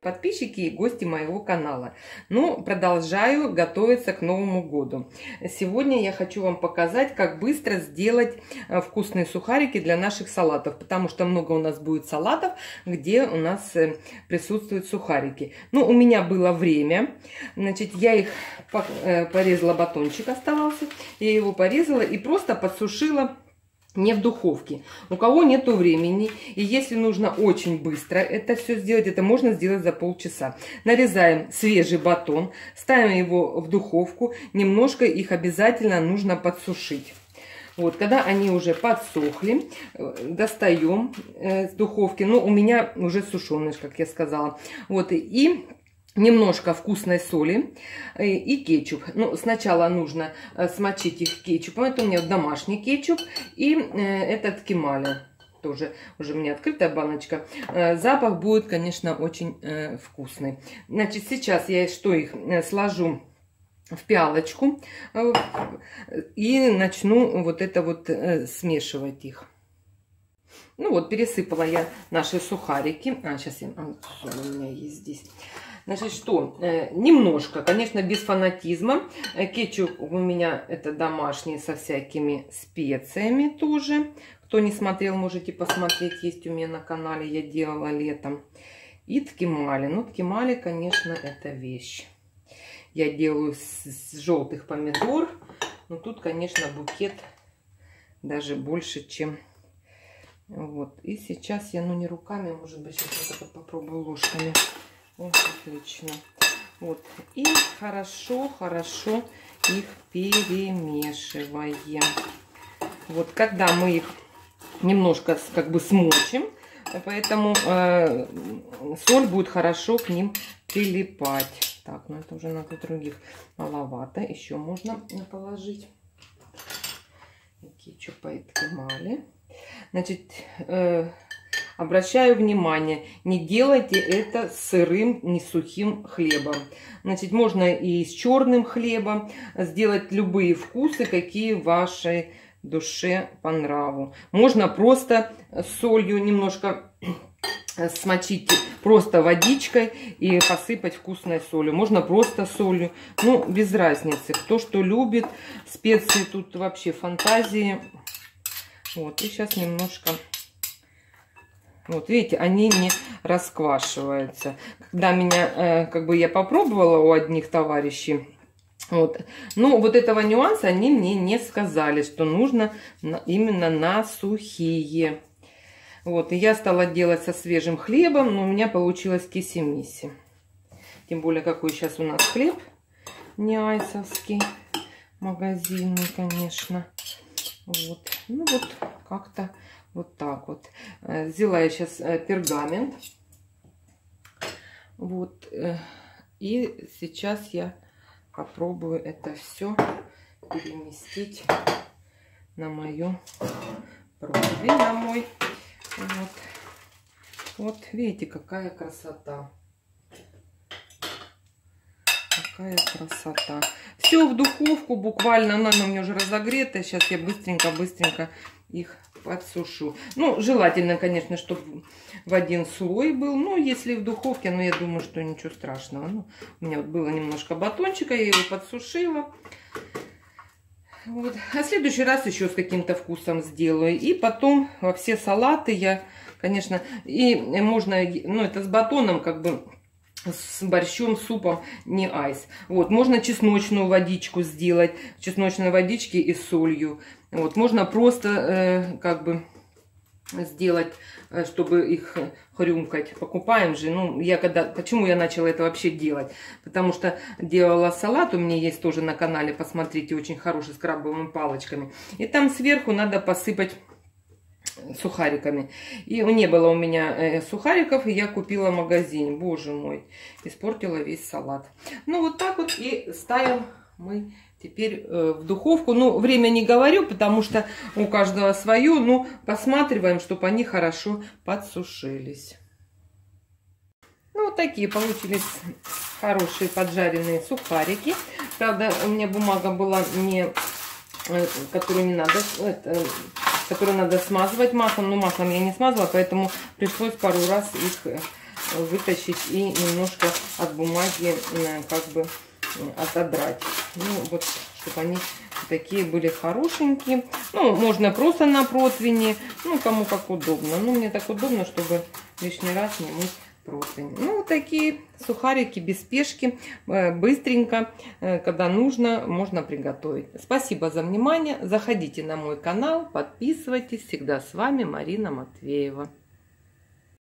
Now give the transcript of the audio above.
подписчики и гости моего канала. Ну, продолжаю готовиться к Новому году. Сегодня я хочу вам показать, как быстро сделать э, вкусные сухарики для наших салатов, потому что много у нас будет салатов, где у нас э, присутствуют сухарики. Ну, у меня было время, значит, я их э, порезала, батончик оставался, я его порезала и просто подсушила не в духовке. У кого нету времени, и если нужно очень быстро это все сделать, это можно сделать за полчаса. Нарезаем свежий батон, ставим его в духовку, немножко их обязательно нужно подсушить. Вот, когда они уже подсохли, э, достаем э, с духовки. Ну, у меня уже сушеные, как я сказала. Вот, и немножко вкусной соли э, и кетчуп. Ну, сначала нужно э, смочить их кетчупом. Это у меня домашний кетчуп и э, этот кемали. Тоже уже у меня открытая баночка. Запах будет, конечно, очень вкусный. Значит, сейчас я что их сложу в пиалочку и начну вот это вот смешивать их. Ну вот, пересыпала я наши сухарики. А, сейчас я... А, у меня есть здесь. Значит, что? Э, немножко, конечно, без фанатизма. Э, кетчуп у меня это домашний со всякими специями тоже. Кто не смотрел, можете посмотреть. Есть у меня на канале, я делала летом. И ткемали. Ну, ткемали, конечно, это вещь. Я делаю с, желтых помидор. Но тут, конечно, букет даже больше, чем... Вот. И сейчас я, ну, не руками, может быть, сейчас попробую ложками. Вот, отлично. Вот. И хорошо-хорошо их перемешиваем. Вот, когда мы их немножко как бы смочим, поэтому э, соль будет хорошо к ним прилипать. Так, ну это уже надо других маловато. Еще можно положить кетчупа и ткемали. Значит, э, Обращаю внимание, не делайте это с сырым, не сухим хлебом. Значит, можно и с черным хлебом сделать любые вкусы, какие вашей душе по нраву. Можно просто солью немножко смочить просто водичкой и посыпать вкусной солью. Можно просто солью, ну, без разницы. Кто что любит, специи тут вообще фантазии. Вот, и сейчас немножко вот видите, они не расквашиваются. Когда меня, э, как бы я попробовала у одних товарищей, вот. Ну, вот этого нюанса они мне не сказали, что нужно на, именно на сухие. Вот, и я стала делать со свежим хлебом, но у меня получилось киси-миси. Тем более, какой сейчас у нас хлеб, не айсовский, магазинный, конечно. Вот, ну вот, как-то вот так вот. Э, взяла я сейчас э, пергамент. Вот. Э, и сейчас я попробую это все переместить на мою брови, на мой. Вот. Вот, видите, какая красота. Какая красота. Все в духовку, буквально она у меня уже разогретая. Сейчас я быстренько-быстренько их подсушу. Ну, желательно, конечно, чтобы в один слой был. Ну, если в духовке, ну, я думаю, что ничего страшного. Ну, у меня вот было немножко батончика, я его подсушила. Вот. А следующий раз еще с каким-то вкусом сделаю. И потом во все салаты я, конечно, и можно, ну, это с батоном как бы с борщом, супом, не айс. Вот, можно чесночную водичку сделать, чесночной водички и солью. Вот, можно просто э, как бы сделать, э, чтобы их хрюмкать. Покупаем же. Ну, я когда... Почему я начала это вообще делать? Потому что делала салат, у меня есть тоже на канале, посмотрите, очень хороший с крабовыми палочками. И там сверху надо посыпать сухариками. И не было у меня э, сухариков, и я купила в магазине. Боже мой, испортила весь салат. Ну, вот так вот и ставим мы теперь э, в духовку. Ну, время не говорю, потому что у каждого свое. Ну, посматриваем, чтобы они хорошо подсушились. Ну, вот такие получились хорошие поджаренные сухарики. Правда, у меня бумага была не... Э, которую не надо... Это, которую надо смазывать маслом. Но маслом я не смазала, поэтому пришлось пару раз их вытащить и немножко от бумаги как бы отодрать. Ну, вот, чтобы они такие были хорошенькие. Ну, можно просто на противне, ну, кому как удобно. Ну, мне так удобно, чтобы лишний раз не мыть противень. Ну, такие сухарики без спешки, э, быстренько, э, когда нужно, можно приготовить. Спасибо за внимание. Заходите на мой канал, подписывайтесь. Всегда с вами Марина Матвеева.